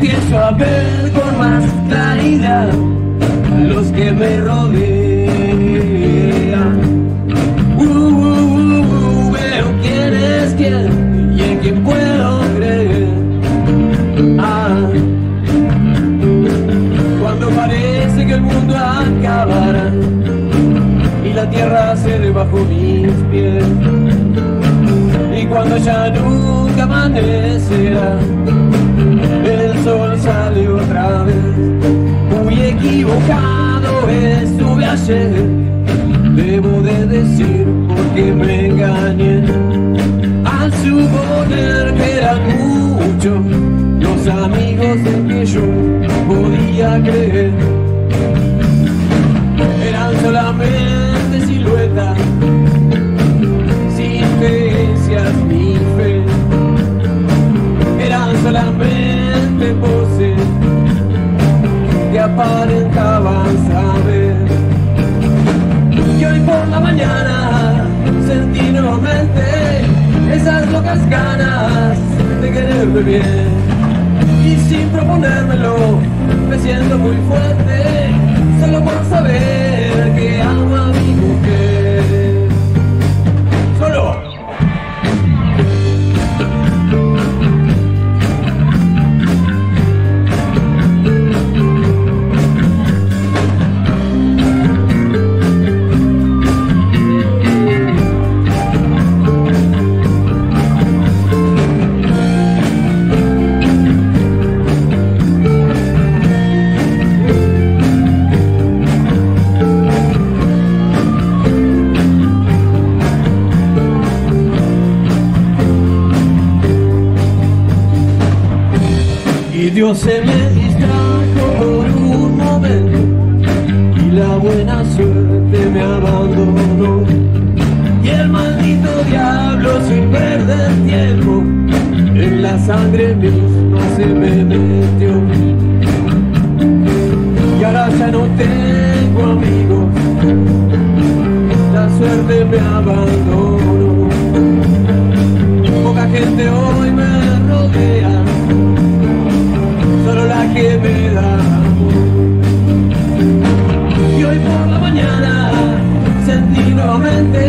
empiezo a ver con más claridad los que me rodean. Uh, uh, uh, uh, veo quién es quién y en quién puedo creer. Ah, cuando parece que el mundo acabará y la tierra se debajo mis pies. Y cuando ya nunca amanecerá, Muy equivocado estuve ayer, debo de decir porque me engañé. Al suponer que eran muchos los amigos en que yo podía creer, locas ganas de quererme bien. Y sin proponérmelo, me siento muy fuerte, solo por saber que amo a mi mujer. Dios se me distrajo por un momento y la buena suerte me abandonó. Y el maldito diablo sin perder tiempo en la sangre misma se me metió. Y ahora ya no tengo amigos, la suerte me abandonó. Poca gente hoy me rodea que me da. Y hoy por la mañana sentí nuevamente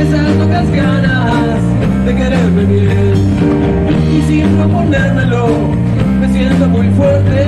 esas locas ganas de quererme bien. Y sin proponérmelo, me siento muy fuerte,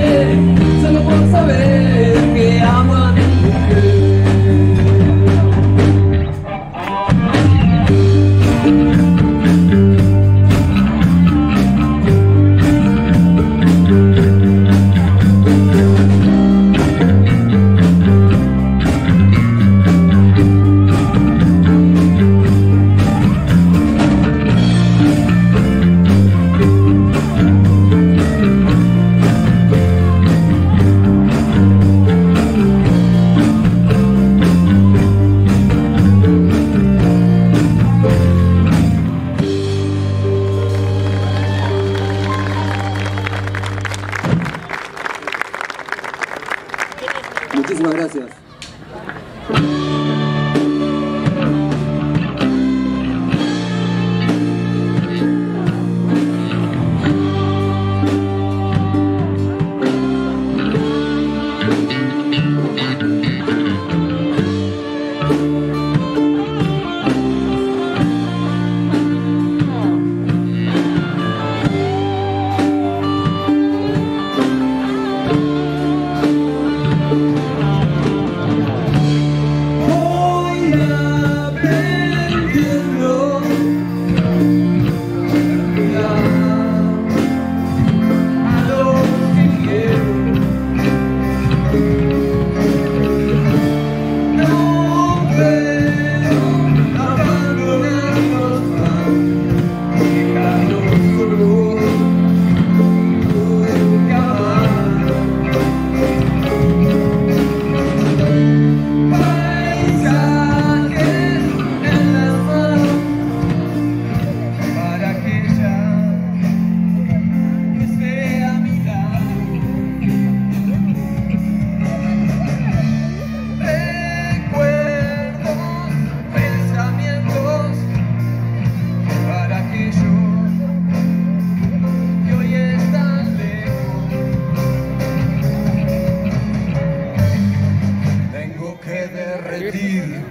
combatir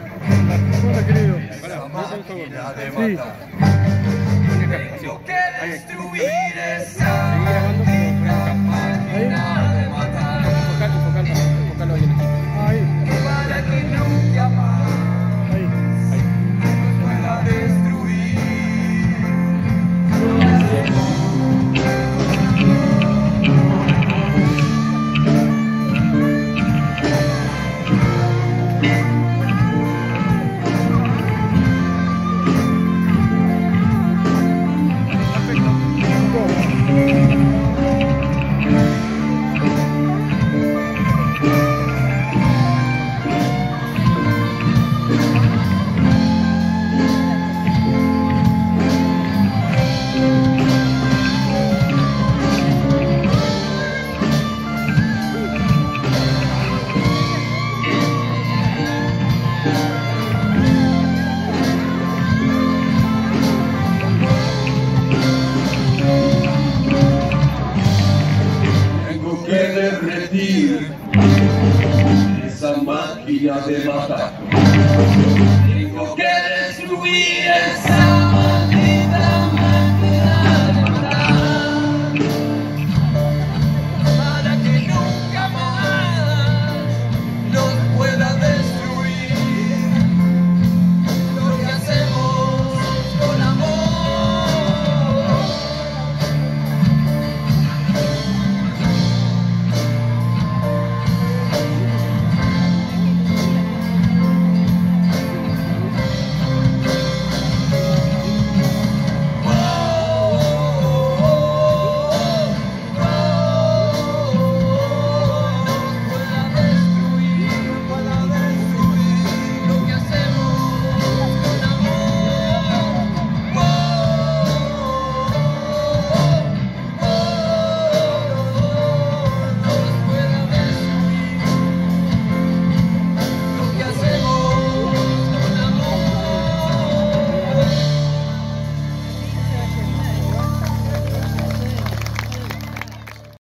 Hola, querido. esa. Sí. Destruir máquina de matar. Tengo que destruir esa